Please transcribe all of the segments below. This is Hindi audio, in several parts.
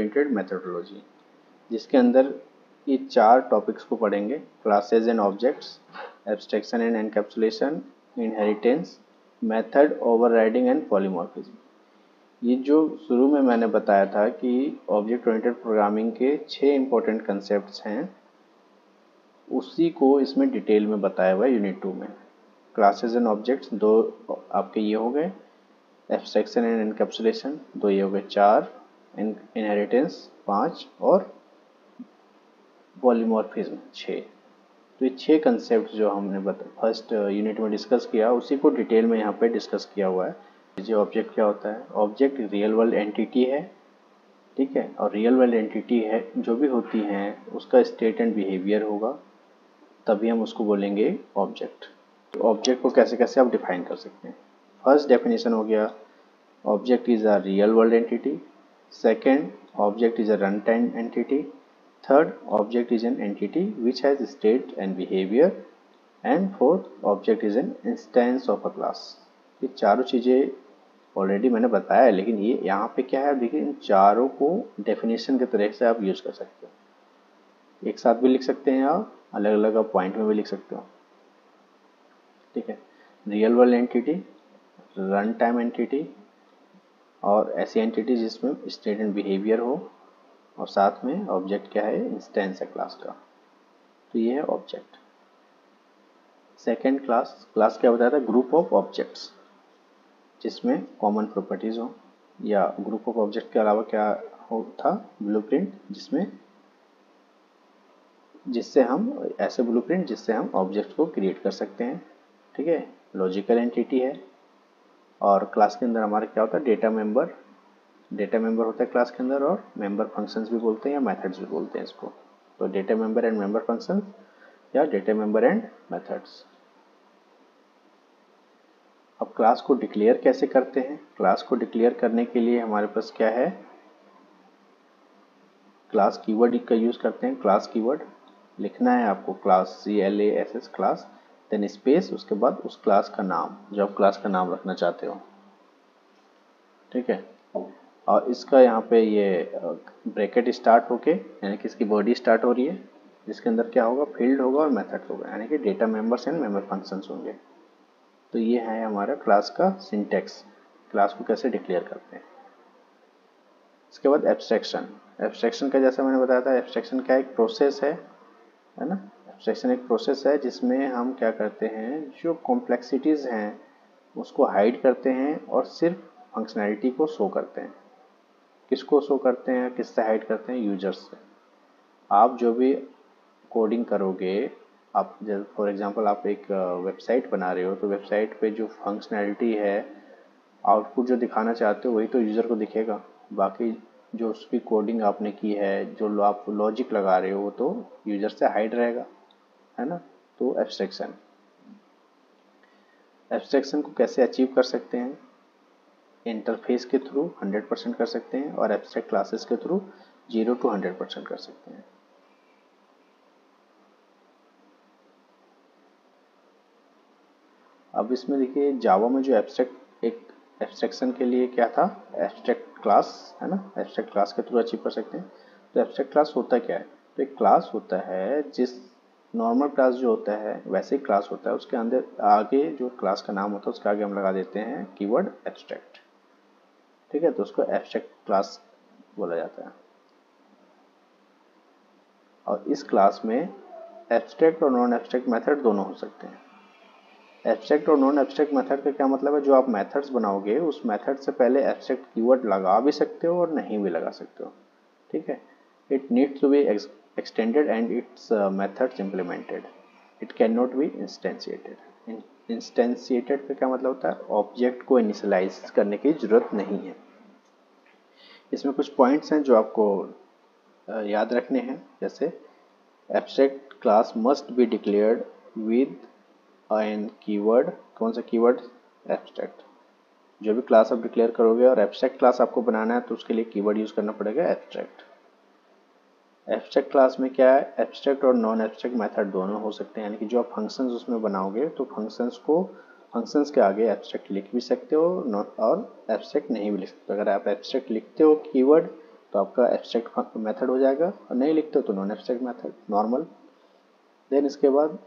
ओरिएंटेड मेथडोलॉजी जिसके अंदर ये चार टॉपिक्स को पढ़ेंगे classes and objects abstraction and encapsulation inheritance method overriding and polymorphism ये जो शुरू में मैंने बताया था कि ऑब्जेक्ट ओरिएंटेड प्रोग्रामिंग के छह इंपॉर्टेंट कंसेप्ट हैं, उसी को इसमें डिटेल में बताया हुआ है यूनिट टू में। क्लासेस एंड ऑब्जेक्ट्स दो आपके ये हो गए। एब्स्ट्रैक्शन एंड एनकैप्सुलेशन दो ये हो गए। चार इनहेरिटेंस पाँच और पॉलीमॉर्फिज्म छः तो ये छः कंसेप्ट जो हमने फ़र्स्ट यूनिट में डिस्कस किया, उसी को डिटेल में यहाँ पे डिस्कस किया हुआ है। जो ऑब्जेक्ट क्या होता है? ऑब्जेक्ट रियल वर्ल्ड एंटिटी है, ठीक है? और रियल वर्ल्ड एंटिटी है, जो भी होती हैं, उसका स्टेट एंड बिहेवियर होगा, तभी हम उसको बोलेंगे ऑब्जेक्ट तो ऑब्जेक्ट को कैसे कैसे आप डिफाइन कर सकते हैं? फ़र्स्ट डेफिनेशन हो गया object is a real world entity object is a run time entity Third, object is an entity which has state and behavior. And fourth, object is an instance of a class. ये चारों चीज़ें ऑलरेडी मैंने बताया है लेकिन ये यहाँ पे क्या है? देखिए इन चारों को डेफिनेशन के तरह से आप यूज़ कर सकते हो। एक साथ भी लिख सकते हैं आप अलग अलग आप पॉइंट में भी लिख सकते हो। ठीक है? Real world entity run time entity और ऐसी एंटिटी जिसमें स्टेट एंड बिहेवियर हो और साथ में ऑब्जेक्ट क्या है? इंस्टेंस है क्लास का। तो ये है ऑब्जेक्ट सेकेंड क्लास क्लास क्या बताया था? ग्रुप ऑफ़ ऑब्जेक्ट्स जिसमें कॉमन प्रॉपर्टीज़ हो। या ग्रुप ऑफ़ ऑब्जेक्ट के अलावा क्या हो था? ब्लूप्रिंट जिसमें, जिससे हम, ऐसे ब्लूप्रिंट जिससे हम ऑब्जेक्ट को क्रिएट कर सकते हैं। ठीक है? लॉजिकल एंटिटी है। और क्लास के अंदर हमारा क्या होता है? डेटा मेंबर डेटा मेंबर होता है क्लास के अंदर और मेंबर फ़ंक्शंस भी बोलते हैं या मेथड्स भी बोलते हैं इसको। तो data member and member function या डेटा मेंबर एंड मेथड्स अब क्लास को डिक्लेयर कैसे करते हैं? क्लास को डिक्लेयर करने के लिए हमारे पास क्या है? क्लास कीवर्ड का यूज़ करते हैं। क्लास कीवर्ड लिखना है आपको। Class C L A S S class then space उसके बाद उस क्लास का नाम जो आप क्लास का नाम रखना चाहते हो ठीक है और इसका यहाँ पे ये ब्रैकेट स्टार्ट होके यानी कि इसकी बॉडी स्टार्ट हो रही है जिसके अंदर क्या होगा फ़ील्ड होगा और मेथड होगा यानी कि data members and member functions होंगे तो ये है हमारा क्लास का सिंटेक्स क्लास को कैसे डिक्लेयर करते हैं इसके बाद एब्स्ट्रैक्शन एब्स्ट्रैक्शन का जैसा मैंने बताया था एब्स्ट्रैक्शन क्या एक प्रोसेस है है ना एब्स्ट्रैक्शन एक प्रोसेस है जिसमें हम क्या करते हैं, जो कॉम्प्लेक्सिटीज़ हैं, उसको हाइड करते हैं और सिर्फ़ फंक्शनैलिटी को शो करते हैं। किसको शो करते हैं, किससे हाइड करते हैं? यूज़र्स से। आप जो भी कोडिंग करोगे, आप जैसे फॉर एग्जांपल आप एक वेबसाइट बना रहे हो तो वेबसाइट पे जो फंक्शनैलिटी है आउटपुट जो दिखाना चाहते हो, वही तो यूज़र को दिखेगा। बाकी जो उसकी कोडिंग आपने की है, जो आप लॉजिक लगा रहे हो, वो तो यूज़र से हाइड रहेगा। है ना? तो एब्स्ट्रैक्शन एब्स्ट्रैक्शन को कैसे अचीव कर सकते हैं? इंटरफेस के थ्रू 100 परसेंट कर सकते हैं और एब्स्ट्रैक्ट क्लासेस के through zero to hundred percent कर सकते हैं. अब इसमें देखिए जावा में जो एब्स्ट्रैक्ट एक एब्स्ट्रैक्शन के लिए क्या था? एब्स्ट्रैक्ट क्लास है ना? एब्स्ट्रैक्ट क्लास के थ्रू अचीव कर सकते हैं। तो एब्स्ट्रैक्ट क्लास होता क्या है? तो एक क्लास होता है जिस नॉर्मल क्लास जो होता है, वैसे ही क्लास होता है, उसके अंदर आगे जो क्लास का नाम होता है, उसके आगे हम लगा देते हैं कीवर्ड एब्स्ट्रैक्ट ठीक है तो उसको एब्स्ट्रैक्ट क्लास बोला जाता है। और इस क्लास में एब्स्ट्रैक्ट और नॉन एब्स्ट्रैक्ट मेथड दोनों हो सकते हैं। एब्स्ट्रैक्ट और नॉन एब्स्ट्रैक्ट मेथड का क्या मतलब है? जो आप मेथड्स बनाओगे, उस मेथड से पहले एब्स्ट्रैक्ट कीवर्ड लगा भी सकते हो और नहीं भी लगा सकते हो। ठीक है? It needs to be extended and its methods implemented it can not be instantiated instantiated का क्या मतलब होता है? ऑब्जेक्ट को इनिशलाइज करने की ज़रूरत नहीं है। इसमें कुछ पॉइंट्स हैं जो आपको याद रखने हैं। जैसे abstract class must be declared with an keyword कौन सा कीवर्ड एब्स्ट्रैक्ट जो भी क्लास आप डिक्लेयर करोगे और एब्स्ट्रैक्ट क्लास आपको बनाना है तो उसके लिए कीवर्ड यूज़ करना पड़ेगा एब्स्ट्रैक्ट एब्स्ट्रैक्ट क्लास में क्या है? एब्स्ट्रैक्ट और नॉन एब्स्ट्रैक्ट मेथड दोनों हो सकते हैं। यानी कि जो आप फ़ंक्शंस उसमें बनाओगे तो फ़ंक्शंस को फ़ंक्शंस के आगे एब्स्ट्रैक्ट लिख भी सकते हो और एब्स्ट्रैक्ट नहीं भी लिख सकते अगर आप एब्स्ट्रैक्ट लिखते हो कीवर्ड तो आपका एब्स्ट्रैक्ट मेथड हो जाएगा। और नहीं लिखते हो तो non abstract method normal then इसके बाद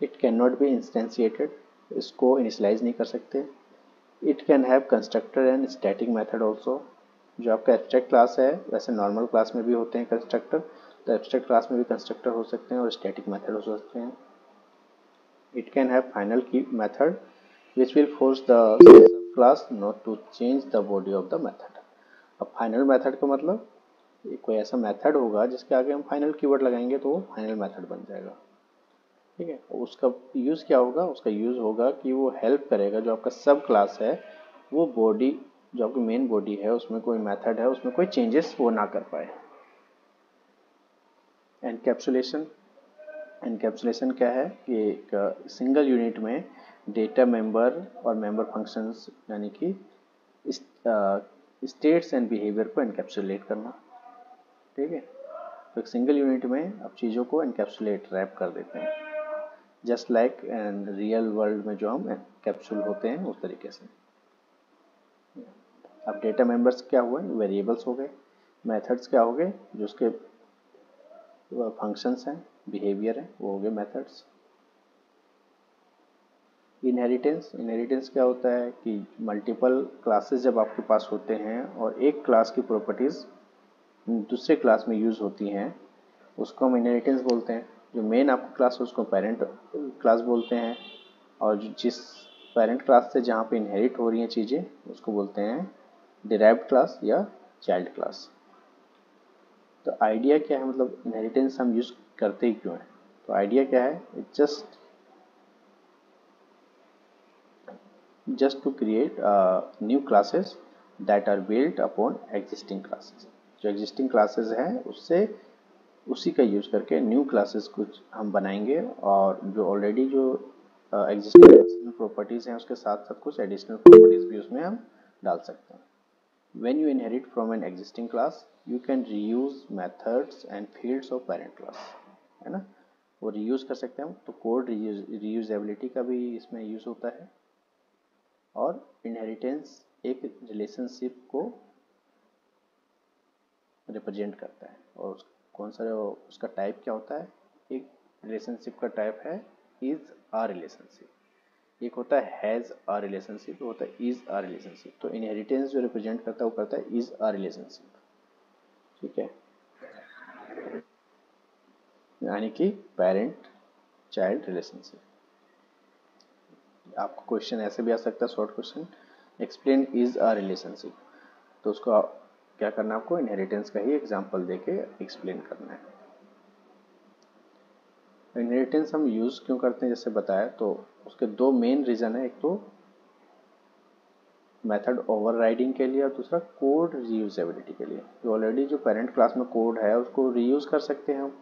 it can not be instantiated इसको इनिशलाइज नहीं कर सकते। It can have constructor and static method also जो आपका एब्स्ट्रैक्ट क्लास है, वैसे नॉर्मल क्लास में भी होते हैं कंस्ट्रक्टर तो एब्स्ट्रैक्ट क्लास में भी कंस्ट्रक्टर हो सकते हैं और स्टैटिक मेथड हो सकते हैं। इट कैन हैव फाइनल की method which will force the class not to change the body of the method अब फाइनल मेथड का मतलब कोई ऐसा मेथड होगा जिसके आगे हम फाइनल कीवर्ड लगाएँगे तो वो फाइनल मेथड बन जाएगा। ठीक है? उसका यूज़ क्या होगा? उसका यूज़ होगा कि वो हेल्प करेगा जो आपका सब क्लास है, वो बॉडी जो आपकी मेन बॉडी है, उसमें कोई मेथड है, उसमें कोई चेंजेस वो ना कर पाए। एनकैप्सुलेशन एनकैप्सुलेशन क्या है? कि एक सिंगल यूनिट में डेटा मेंबर और मेंबर फ़ंक्शंस यानी कि स्टेट्स एंड बिहेवियर को एनकैप्सुलेट करना। ठीक है? तो एक सिंगल यूनिट में अब चीज़ों को एनकैप्सुलेट रैप कर देते हैं। Just like and real world में जो हम कैप्सूल होते हैं, उस तरीके से। अब डेटा मेंबर्स क्या हुए? वेरिएबल्स हो गए मेथड्स क्या हो गए? जो उसके फ़ंक्शंस हैं बिहेवियर हैं, वो हो गए मेथड्स इनहेरिटेंस इनहेरिटेंस क्या होता है कि मल्टीपल क्लासेस जब आपके पास होते हैं और एक क्लास की प्रॉपर्टीज़ दूसरे क्लास में यूज़ होती हैं, उसको हम इनहेरिटेंस बोलते हैं। जो मेन आपका क्लास है, उसको पेरेंट क्लास बोलते हैं और जिस पेरेंट क्लास से जहाँ पे इनहेरिट हो रही हैं चीज़ें, उसको बोलते हैं डिराइव्ड क्लास या चाइल्ड क्लास तो आइडिया क्या है? मतलब इनहेरिटेंस हम यूज़ करते ही क्यों हैं? तो आइडिया क्या है? It just just to create new classes that are built upon existing classes जो एग्जिस्टिंग क्लासेस हैं, उससे उसी का यूज़ करके न्यू क्लासेस कुछ हम बनाएँगे और जो ऑलरेडी जो एग्जिस्टिंग प्रॉपर्टीज़ हैं, उसके साथ साथ कुछ एडिशनल प्रॉपर्टीज़ भी उसमें हम डाल सकते हैं। When you inherit from an existing class you can reuse methods and fields of parent class है ना वो reuse कर सकते हैं तो कोड reusability का भी इसमें यूज़ होता है और inheritance एक रिलेशनशिप को रिप्रेजेंट करता है और कौन सा उसका टाइप क्या होता है एक रिलेशनशिप का टाइप है इज़ आ रिलेशनशिप एक होता है हैज़ आ रिलेशनशिप होता है इज़ आ रिलेशनशिप तो इनहेरिटेंस जो रिप्रेजेंट करता है, वो करता है इज़ आ रिलेशनशिप ठीक है? यानी कि पेरेंट चाइल्ड रिलेशनशिप आपको क्वेश्चन ऐसे भी आ सकता है short question explain is a relationship तो उसको क्या करना है आपको इनहेरिटेंस का ही एग्ज़ाम्पल देके एक्सप्लेन करना है। इनहेरिटेंस हम यूज़ क्यों करते हैं जैसे बताया तो उसके दो मेन रीज़न है। एक तो मेथड ओवरराइडिंग के लिए और दूसरा कोड रीयूजेबिलिटी के लिए। जो ऑलरेडी जो पेरेंट क्लास में कोड है उसको रीयूज कर सकते हैं हम।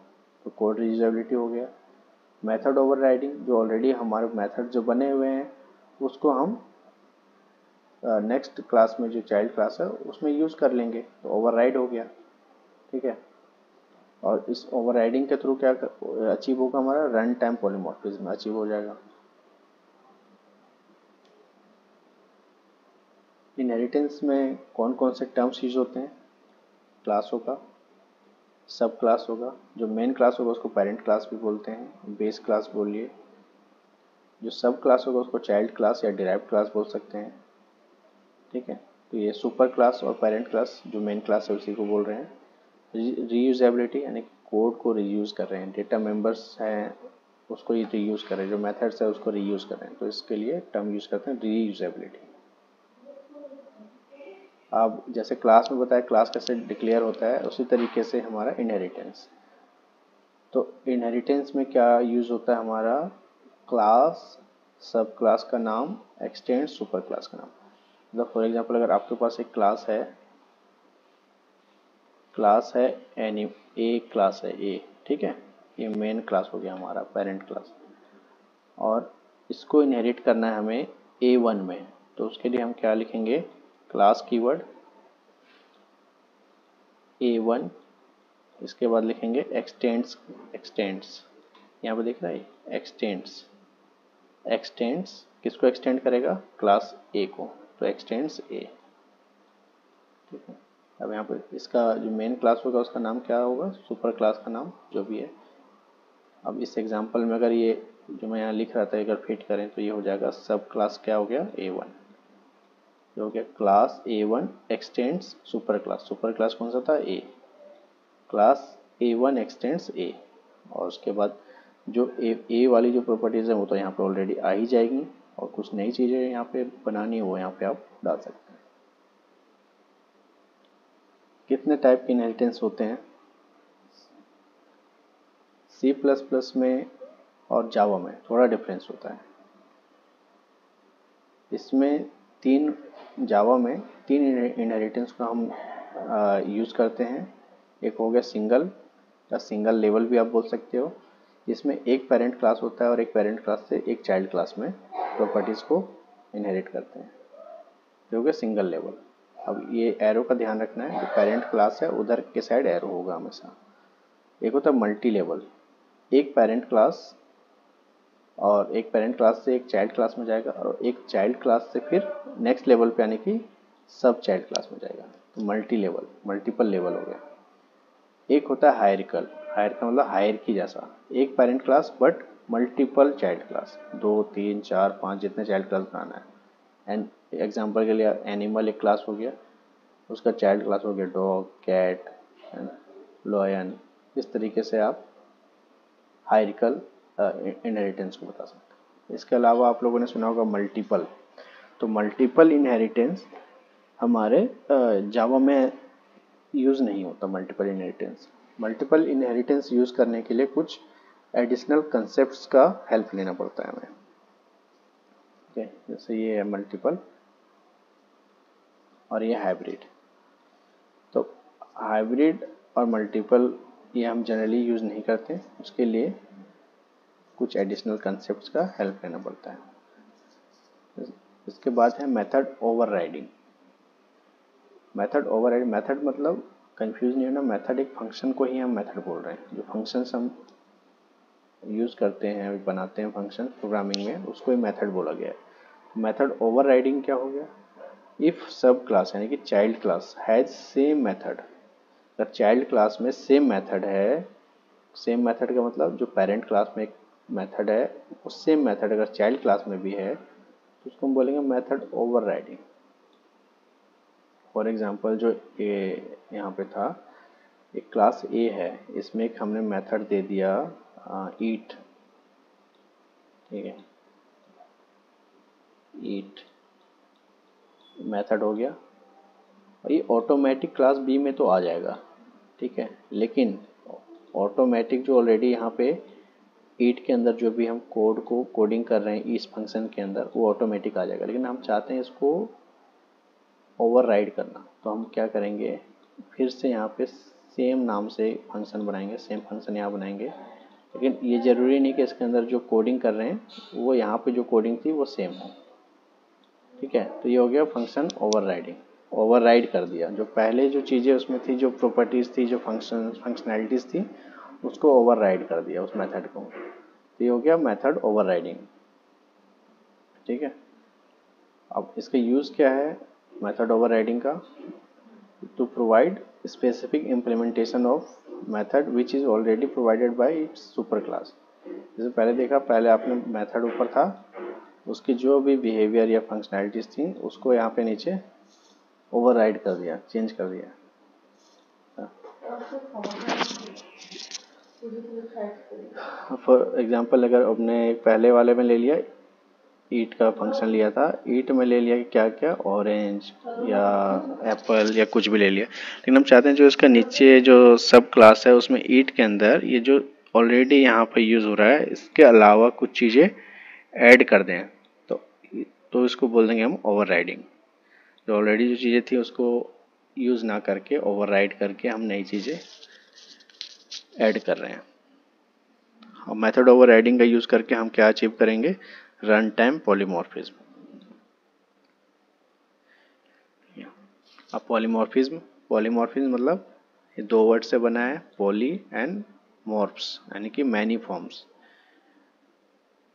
तो कोड रीयूजेबिलिटी हो गया। मेथड ओवरराइडिंग जो ऑलरेडी हमारे मेथड जो बने हुए हैं उसको हम नेक्स्ट uh, क्लास में जो चाइल्ड क्लास है उसमें यूज़ कर लेंगे। तो ओवरराइड हो गया। ठीक है? और इस ओवरराइडिंग के थ्रू क्या अचीव होगा हमारा? रन टाइम पॉलीमॉर्फिज्म अचीव हो जाएगा। इनहेरिटेंस में कौन कौन से टर्म्स यूज़ होते हैं? क्लासों का सब क्लास होगा, जो मेन क्लास होगा उसको पेरेंट क्लास भी बोलते हैं बेस क्लास बोलिए। जो सब क्लास होगा उसको चाइल्ड क्लास या डिराइव क्लास बोल सकते हैं। ठीक है तो ये सुपर क्लास और पेरेंट क्लास जो मेन क्लास है उसी को बोल रहे हैं। रीयूजेबिलिटी यानी कोड को रीयूज़ कर रहे हैं डेटा मेंबर्स हैं, उसको ही रीयूज़ कर रहे हैं, जो मेथड्स है, उसको रीयूज़ कर रहे हैं। तो इसके लिए टर्म यूज़ करते हैं रीयूजेबिलिटी अब जैसे क्लास में बताया क्लास कैसे डिक्लेयर होता है, उसी तरीके से हमारा इनहेरिटेंस तो इनहेरिटेंस में क्या यूज़ होता है हमारा? क्लास सब क्लास का नाम एक्सटेंड सुपर क्लास का नाम। मतलब फॉर एग्जांपल अगर आपके पास एक क्लास है क्लास है एन ए क्लास है ए ठीक है? ये मेन क्लास हो गया हमारा पेरेंट क्लास और इसको इनहेरिट करना है हमें ए वन में. तो उसके लिए हम क्या लिखेंगे? क्लास कीवर्ड ए वन इसके बाद लिखेंगे एक्सटेंड्स एक्सटेंड्स यहाँ पे देख रहा है एक्सटेंड्स एक्सटेंड्स किसको एक्सटेंड करेगा? क्लास ए को. तो एक्सटेंड्स ए ठीक है? अब यहाँ पे इसका जो मेन क्लास होगा, उसका नाम क्या होगा? सुपर क्लास का नाम, जो भी है। अब इस एग्जांपल में अगर ये जो मैं यहाँ लिख रहा था, अगर फिट करें तो ये हो जाएगा सब क्लास क्या हो गया? ए वन जो हो गया class A one extends super class super class कौन सा था? A class A one extends A और उसके बाद जो ए ए वाली जो प्रॉपर्टीज़ है, वो तो यहाँ पे ऑलरेडी आ ही जाएगी। और कुछ नई चीज़ें यहाँ पे बनानी हो, यहाँ पे आप डाल सकते हैं कितने टाइप के इनहेरिटेंस होते हैं? सी प्लस प्लस में और जावा में थोड़ा डिफरेंस होता है। इसमें तीन जावा में तीन इनहेरिटेंस को हम यूज़ करते हैं। एक हो गया सिंगल या सिंगल लेवल भी आप बोल सकते हो। जिसमें एक पेरेंट क्लास होता है और एक पेरेंट क्लास से एक चाइल्ड क्लास में प्रॉपर्टीज़ को इनहेरिट करते हैं। जो कि सिंगल लेवल अब ये एरो का ध्यान रखना है, जो पेरेंट क्लास है, उधर के साइड एरो होगा हमेशा। एक होता है मल्टी लेवल एक पेरेंट क्लास और एक पेरेंट क्लास से एक चाइल्ड क्लास में जाएगा और एक चाइल्ड क्लास से फिर नेक्स्ट लेवल पे यानी कि सब चाइल्ड क्लास में जाएगा। तो मल्टी लेवल मल्टीपल लेवल हो गया। एक होता है हायरिकल हायर का मतलब हायर की जैसा। एक parent class but multiple child class दो, तीन, चार, पाँच जितने चाइल्ड क्लास बनाना है। एंड एग्जांपल के लिए एनिमल एक क्लास हो गया, उसका चाइल्ड क्लास हो गया, डॉग, कैट लॉयन इस तरीके से आप हायरिकल इनहेरिटेंस को बता सकते हैं। इसके अलावा आप लोगों ने सुना होगा मल्टीपल तो मल्टीपल इनहेरिटेंस हमारे जावा में यूज़ नहीं होता multiple inheritance multiple inheritance use करने के लिए कुछ एडिशनल कंसेप्ट का हेल्प लेना पड़ता है हमें। है जैसे ये है मल्टीपल और ये हाइब्रिड तो हाइब्रिड और मल्टीपल ये हम जनरली यूज़ नहीं करते, उसके लिए कुछ एडिशनल कंसेप्ट का हेल्प लेना पड़ता है। इसके बाद है method overriding method overriding method मतलब कंफ्यूज नहीं होना मेथड एक फ़ंक्शन को ही हम मेथड बोल रहे हैं। जो फ़ंक्शन हम यूज़ करते हैं, बनाते हैं फ़ंक्शन प्रोग्रामिंग में, उसको ही मेथड बोला गया है। मेथड ओवर राइडिंग क्या हो गया? इफ़ सब क्लास यानी कि child class has same method अगर चाइल्ड क्लास में सेम मेथड है सेम मेथड का मतलब जो पेरेंट क्लास में एक मेथड है, वो सेम मेथड अगर चाइल्ड क्लास में भी है तो उसको हम बोलेंगे method overriding for example जो ए यहाँ पे था एक क्लास ए है, इसमें एक हमने मेथड दे दिया ईट ठीक है? ईट मेथड हो गया। और ये ऑटोमेटिक क्लास बी में तो आ जाएगा, ठीक है? लेकिन ऑटोमेटिक जो ऑलरेडी यहाँ पे ईट के अंदर जो भी हम कोड को कोडिंग कर रहे हैं, इस फ़ंक्शन के अंदर, वो ऑटोमेटिक आ जाएगा। लेकिन हम चाहते हैं इसको ओवर राइड करना। तो हम क्या करेंगे? फिर से यहाँ पे सेम नाम से फ़ंक्शन बनाएँगे सेम फ़ंक्शन यहाँ बनाएँगे। लेकिन ये ज़रूरी नहीं कि इसके अंदर जो कोडिंग कर रहे हैं, वो यहाँ पे जो कोडिंग थी, वो सेम हो। ठीक है? तो ये हो गया function overriding override कर दिया। जो पहले जो चीज़ें उसमें थी, जो प्रॉपर्टीज़ थी, जो फ़ंक्शन फंक्शनैलिटीज़ थी, उसको ओवर राइड कर दिया उस मेथड को। तो ये हो गया मेथड ओवर राइडिंग ठीक है? अब इसका यूज़ क्या है मेथड ओवर राइडिंग का to provide specific implementation of method which is already provided its super class जैसे पहले देखा, पहले आपने मेथड ऊपर था उसकी जो भी बिहेवियर या फंक्शनैलिटीज़ थी, उसको यहाँ पे नीचे ओवर राइड कर दिया चेंज कर दिया। फॉर एग्जांपल अगर आपने पहले वाले में ले लिया ईट का फ़ंक्शन लिया था ईट में ले लिया क्या क्या ऑरेंज या एप्पल या कुछ भी ले लिया। लेकिन हम चाहते हैं जो इसका नीचे जो सब क्लास है, उसमें ईट के अंदर ये जो ऑलरेडी यहाँ पर यूज़ हो रहा है, इसके अलावा कुछ चीज़ें ऐड कर दें। तो इसको बोल देंगे हम ओवर राइडिंग जो ऑलरेडी जो चीज़ें थी उसको यूज़ ना करके ओवर राइड करके हम नई चीज़ें ऐड कर रहे हैं. और मेथड ओवर राइडिंग का यूज़ करके हम क्या अचीव करेंगे? रन टाइम पॉलीमॉर्फिज्म अब पॉलीमॉर्फिज्म पॉलीमॉर्फिज्म मतलब ये दो वर्ड से बना है पॉली एंड मॉर्फ्स यानी कि मैनी फॉर्म्स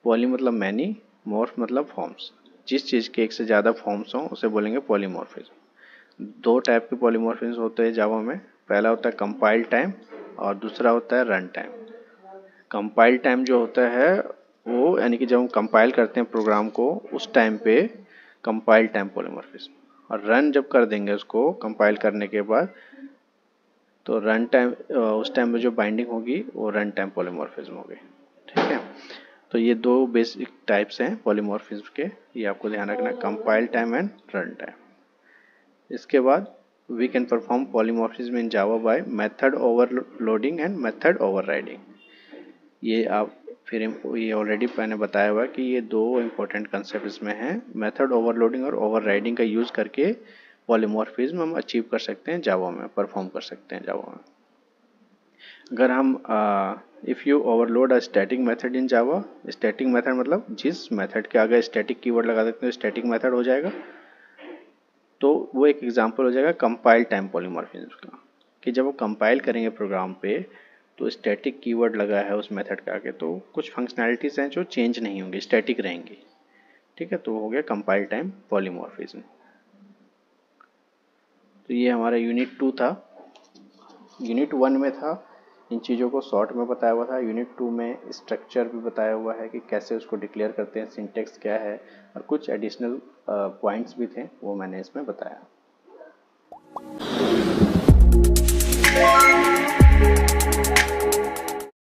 पॉली मतलब मैनी मॉर्फ मतलब फॉर्म्स जिस चीज़ के एक से ज़्यादा फॉर्म्स हों, उसे बोलेंगे पॉलीमॉर्फिज्म दो टाइप के पॉलीमॉर्फिज्म होते हैं जावा में. पहला होता है कंपाइल टाइम और दूसरा होता है रन टाइम कंपाइल टाइम जो होता है, वो यानी कि जब हम कंपाइल करते हैं प्रोग्राम को, उस टाइम पे कंपाइल टाइम पॉलीमॉर्फिज्म और रन जब कर देंगे उसको कंपाइल करने के बाद तो रन टाइम उस टाइम में जो बाइंडिंग होगी, वो रन टाइम पॉलीमॉर्फिज्म होगी. ठीक है? तो ये दो बेसिक टाइप्स हैं पॉलीमॉर्फिज्म के। ये आपको ध्यान रखना compile time and run time इसके बाद we can perform polymorphism in Java by method overloading and method overriding ये आप फिर ये ऑलरेडी मैंने बताया हुआ कि ये दो इंपॉर्टेंट कंसेप्ट इसमें हैं। मेथड ओवरलोडिंग और ओवरराइडिंग का यूज़ करके पॉलीमॉर्फिज्म हम अचीव कर सकते हैं जावा में परफॉर्म कर सकते हैं जावा में। अगर हम if you overload a static method in Java static method मतलब जिस मेथड के आगे स्टैटिक कीवर्ड लगा देते हैं स्टैटिक मेथड हो जाएगा। तो वो एक एग्जांपल हो जाएगा कंपाइल टाइम पॉलीमॉर्फिज्म का, कि जब वो कंपाइल करेंगे प्रोग्राम पे तो स्टैटिक कीवर्ड लगा है उस मेथड के आगे तो कुछ फंक्शनैलिटीज़ हैं जो चेंज नहीं होंगी स्टैटिक रहेंगी। ठीक है तो हो गया कंपाइल टाइम पॉलीमॉर्फिज्म तो ये हमारा यूनिट टू था। यूनिट वन में था। इन चीज़ों को शॉर्ट में बताया हुआ था यूनिट टू में स्ट्रक्चर भी बताया हुआ है कि कैसे उसको डिक्लेयर करते हैं सिंटेक्स क्या है और कुछ एडिशनल पॉइंट्स भी थे, वो मैंने इसमें बताया।